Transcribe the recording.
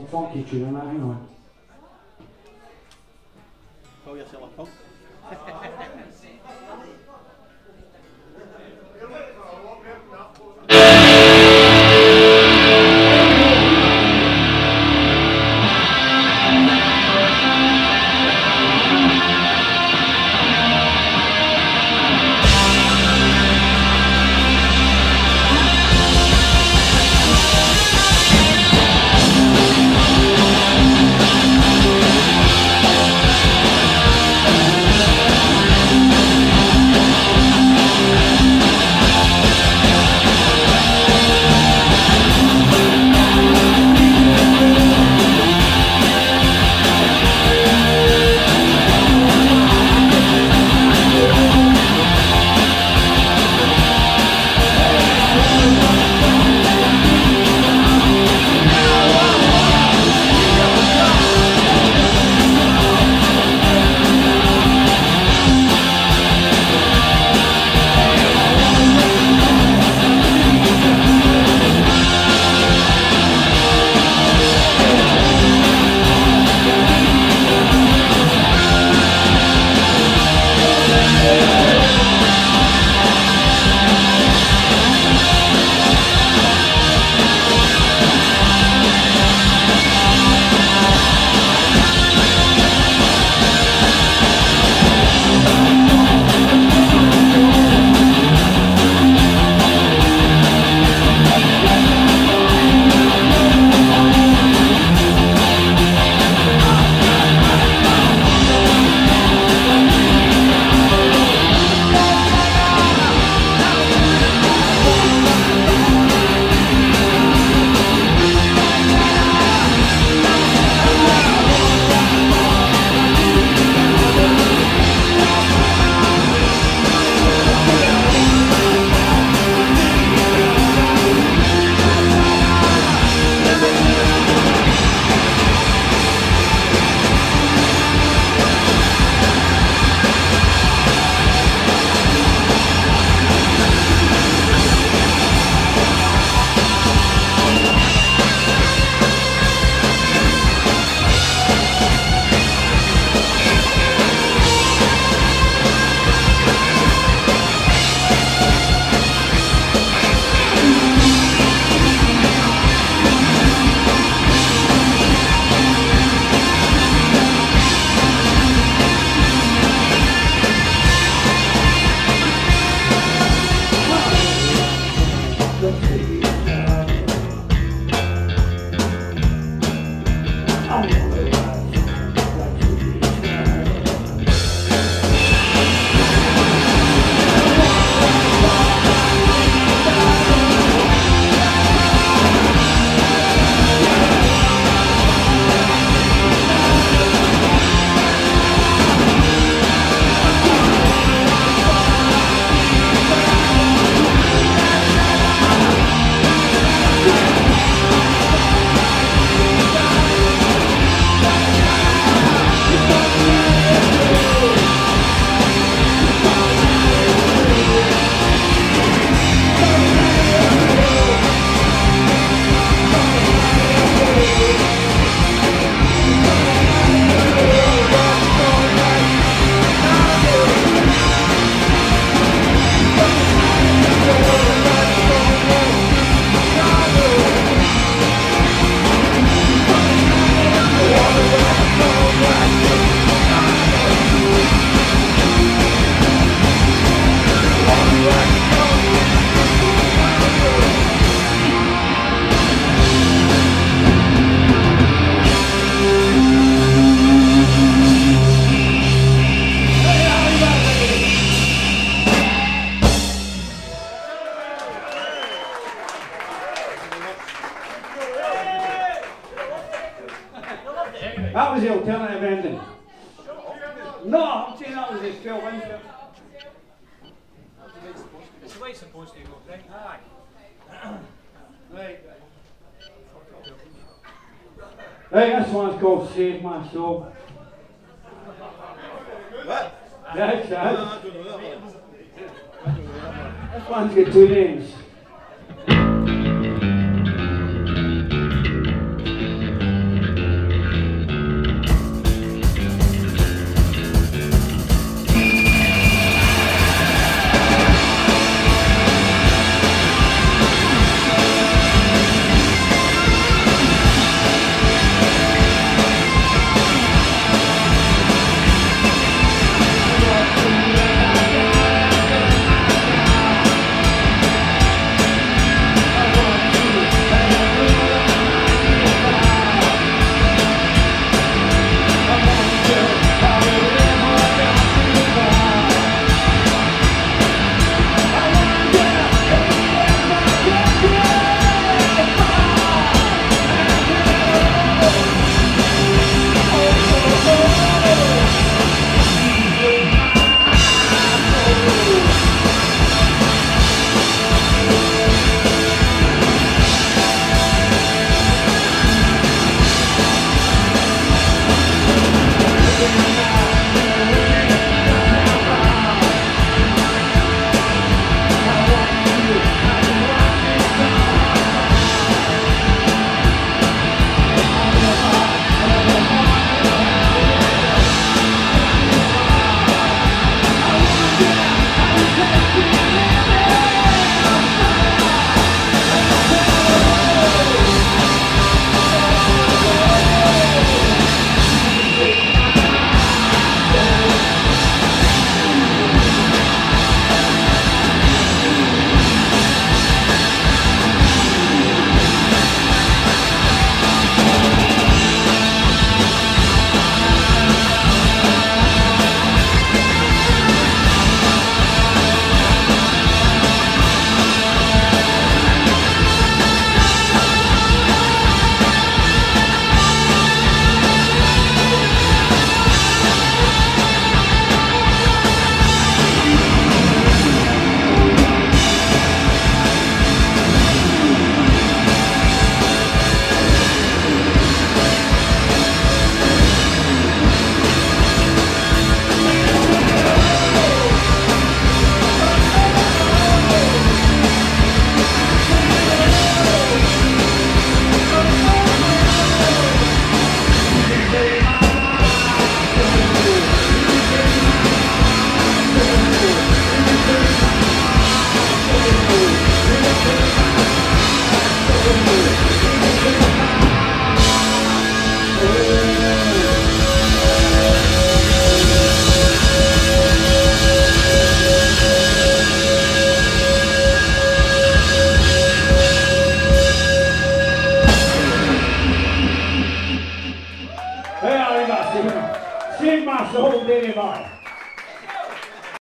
Então, que tira na reunião. Qual ia ser a No, I'm saying that was the 12 inch. It's the way it's supposed to go, right? Aye. Right. Right, this one's called Save My Soul. What? Yeah, it's No, that. I don't know that one. This one's got two names.